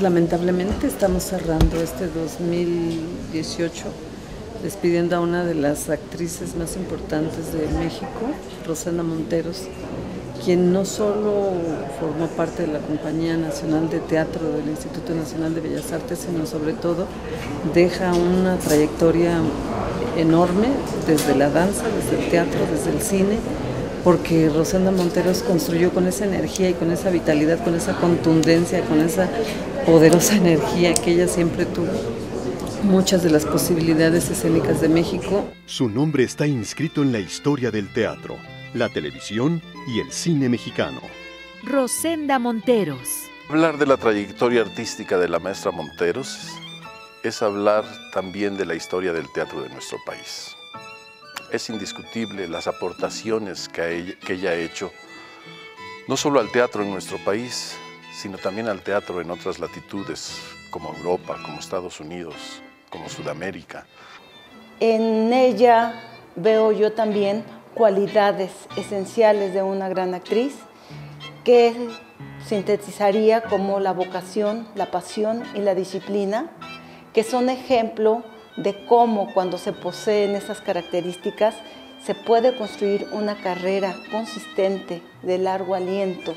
lamentablemente estamos cerrando este 2018 despidiendo a una de las actrices más importantes de México, Rosana Monteros, quien no solo formó parte de la Compañía Nacional de Teatro del Instituto Nacional de Bellas Artes, sino sobre todo deja una trayectoria enorme desde la danza, desde el teatro, desde el cine, porque Rosana Monteros construyó con esa energía y con esa vitalidad, con esa contundencia, con esa poderosa energía que ella siempre tuvo muchas de las posibilidades escénicas de México. Su nombre está inscrito en la historia del teatro, la televisión y el cine mexicano. Rosenda Monteros. Hablar de la trayectoria artística de la maestra Monteros es hablar también de la historia del teatro de nuestro país. Es indiscutible las aportaciones que ella ha hecho, no solo al teatro en nuestro país, sino también al teatro en otras latitudes, como Europa, como Estados Unidos, como Sudamérica. En ella veo yo también cualidades esenciales de una gran actriz que sintetizaría como la vocación, la pasión y la disciplina, que son ejemplo de cómo cuando se poseen esas características se puede construir una carrera consistente, de largo aliento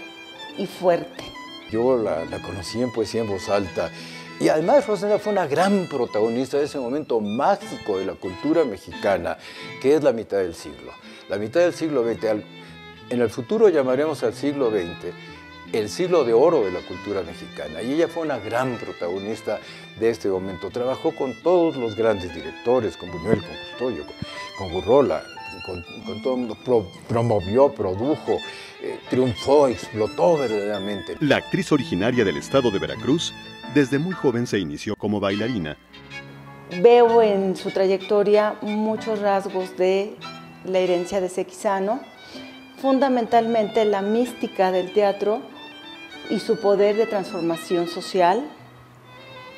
y fuerte. Yo la, conocí en poesía en voz alta y además Rosenda fue una gran protagonista de ese momento mágico de la cultura mexicana, que es la mitad del siglo. La mitad del siglo XX, en el futuro llamaremos al siglo XX el siglo de oro de la cultura mexicana. Y ella fue una gran protagonista de este momento. Trabajó con todos los grandes directores, con Buñuel, con Custodio, con, Gurrola, con, todo el mundo. promovió, produjo, eh, triunfó, explotó verdaderamente. La actriz originaria del estado de Veracruz desde muy joven se inició como bailarina. Veo en su trayectoria muchos rasgos de la herencia de Sequizano, fundamentalmente la mística del teatro y su poder de transformación social.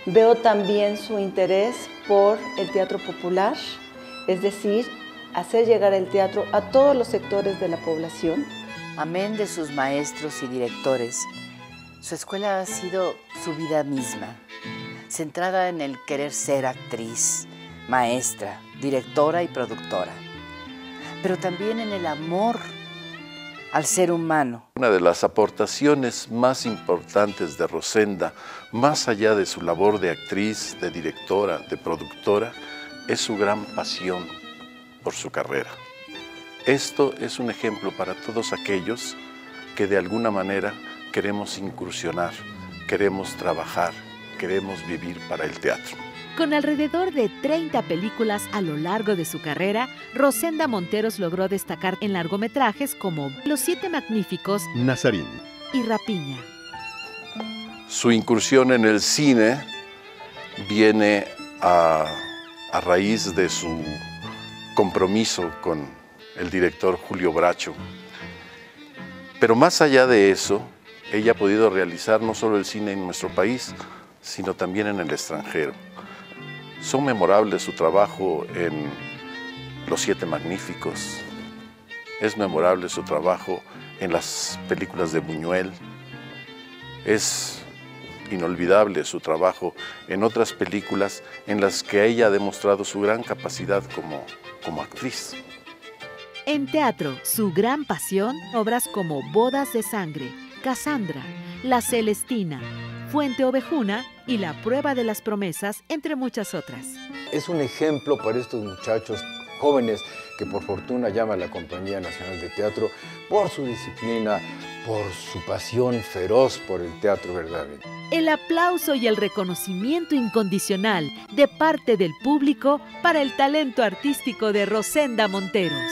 Veo también su interés por el teatro popular, es decir, hacer llegar el teatro a todos los sectores de la población. Amén de sus maestros y directores, su escuela ha sido su vida misma, centrada en el querer ser actriz, maestra, directora y productora, pero también en el amor al ser humano. Una de las aportaciones más importantes de Rosenda, más allá de su labor de actriz, de directora, de productora, es su gran pasión por su carrera. Esto es un ejemplo para todos aquellos que de alguna manera queremos incursionar, queremos trabajar, queremos vivir para el teatro. Con alrededor de 30 películas a lo largo de su carrera, Rosenda Monteros logró destacar en largometrajes como Los Siete Magníficos, Nazarín y Rapiña. Su incursión en el cine viene a, a raíz de su compromiso con el director Julio Bracho. Pero más allá de eso, ella ha podido realizar no solo el cine en nuestro país, sino también en el extranjero. Son memorables su trabajo en Los Siete Magníficos, es memorable su trabajo en las películas de Buñuel, es inolvidable su trabajo en otras películas en las que ella ha demostrado su gran capacidad como, como actriz. En teatro, su gran pasión, obras como Bodas de Sangre, Cassandra, La Celestina, Fuente Ovejuna y La Prueba de las Promesas, entre muchas otras. Es un ejemplo para estos muchachos jóvenes que por fortuna llama a la Compañía Nacional de Teatro por su disciplina, por su pasión feroz por el teatro verdadero. El aplauso y el reconocimiento incondicional de parte del público para el talento artístico de Rosenda Monteros.